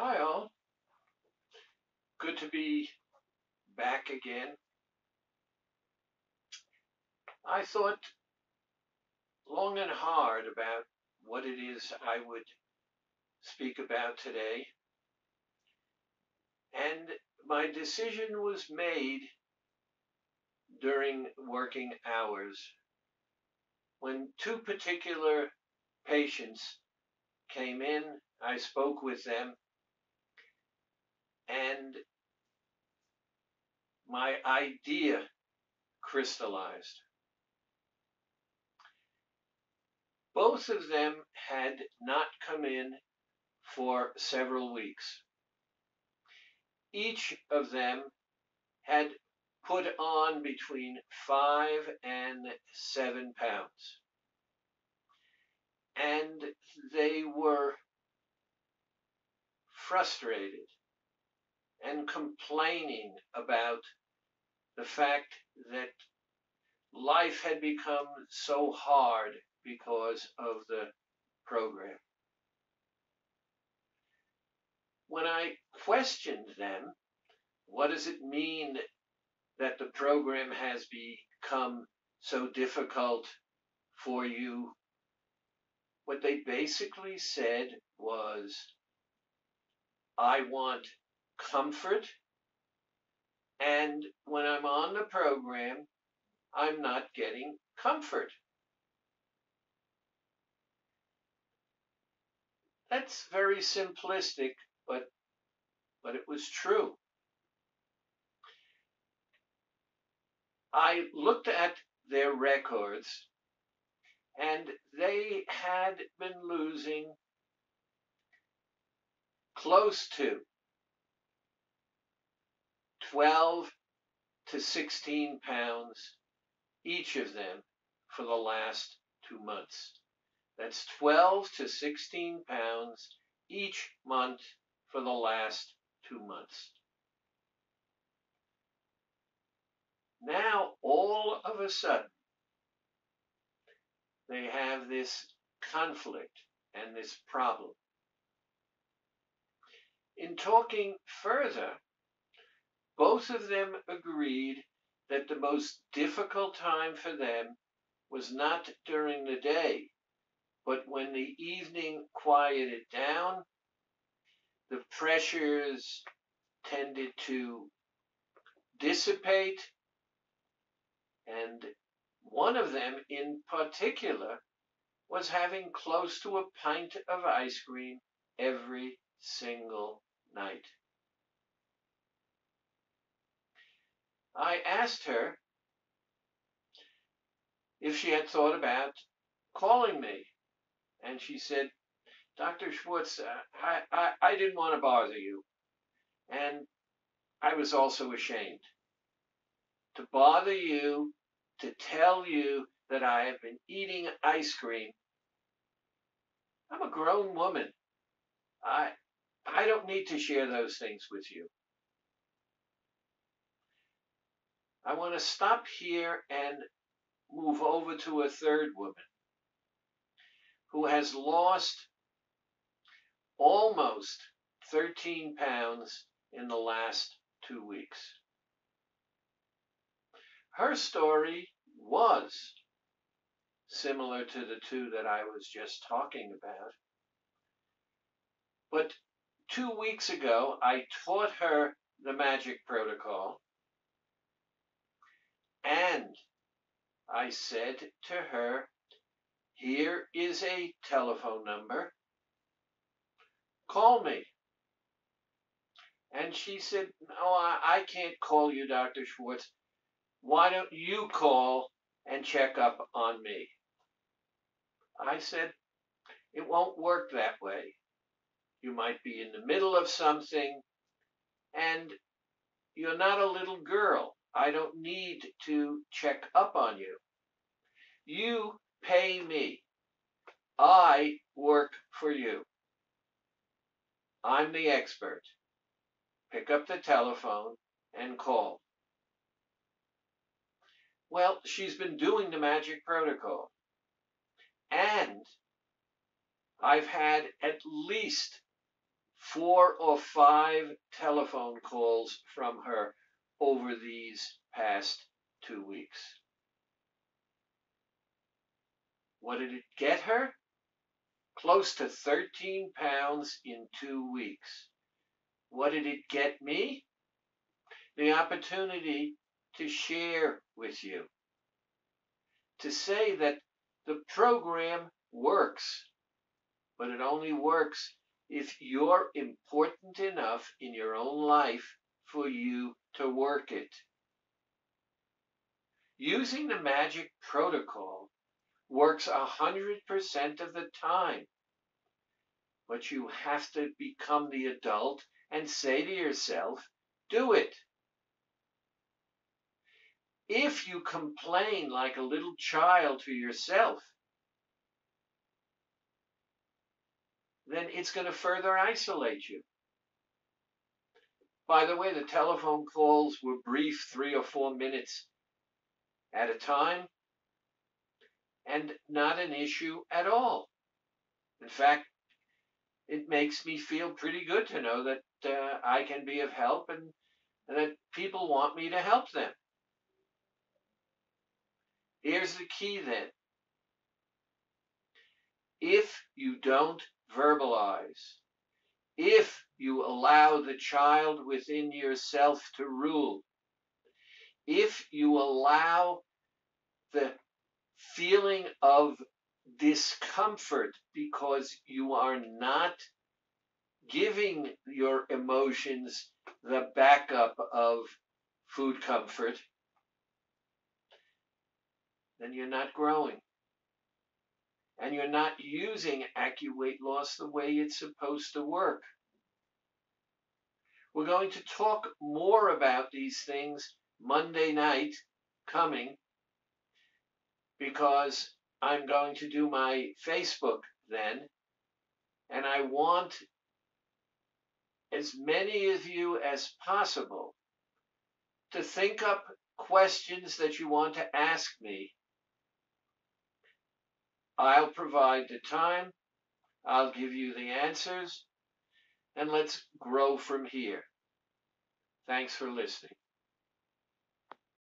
Hi, all. Good to be back again. I thought long and hard about what it is I would speak about today, and my decision was made during working hours when two particular patients came in. I spoke with them, and my idea crystallized. Both of them had not come in for several weeks. Each of them had put on between five and seven pounds. And they were frustrated and complaining about the fact that life had become so hard because of the program. When I questioned them, what does it mean that the program has become so difficult for you? What they basically said was, I want comfort. And when I'm on the program, I'm not getting comfort. That's very simplistic, but but it was true. I looked at their records and they had been losing close to 12 to 16 pounds, each of them, for the last two months. That's 12 to 16 pounds each month for the last two months. Now, all of a sudden, they have this conflict and this problem. In talking further, both of them agreed that the most difficult time for them was not during the day, but when the evening quieted down, the pressures tended to dissipate, and one of them in particular was having close to a pint of ice cream every single night. I asked her if she had thought about calling me. And she said, Dr. Schwartz, uh, I, I, I didn't want to bother you. And I was also ashamed to bother you, to tell you that I have been eating ice cream. I'm a grown woman. I, I don't need to share those things with you. I want to stop here and move over to a third woman who has lost almost 13 pounds in the last two weeks. Her story was similar to the two that I was just talking about. But two weeks ago, I taught her the magic protocol. And I said to her, here is a telephone number. Call me. And she said, No, I, I can't call you, Dr. Schwartz. Why don't you call and check up on me? I said, It won't work that way. You might be in the middle of something, and you're not a little girl. I don't need to check up on you. You pay me. I work for you. I'm the expert. Pick up the telephone and call. Well, she's been doing the magic protocol. And I've had at least four or five telephone calls from her over these past two weeks. What did it get her? Close to 13 pounds in two weeks. What did it get me? The opportunity to share with you. To say that the program works, but it only works if you're important enough in your own life for you to work it. Using the magic protocol works a hundred percent of the time. But you have to become the adult and say to yourself, do it. If you complain like a little child to yourself, then it's going to further isolate you. By the way, the telephone calls were brief, three or four minutes at a time, and not an issue at all. In fact, it makes me feel pretty good to know that uh, I can be of help and, and that people want me to help them. Here's the key then. If you don't verbalize, if you allow the child within yourself to rule, if you allow the feeling of discomfort because you are not giving your emotions the backup of food comfort, then you're not growing. And you're not using AccuWeight Loss the way it's supposed to work. We're going to talk more about these things Monday night coming because I'm going to do my Facebook then. And I want as many of you as possible to think up questions that you want to ask me. I'll provide the time, I'll give you the answers, and let's grow from here. Thanks for listening.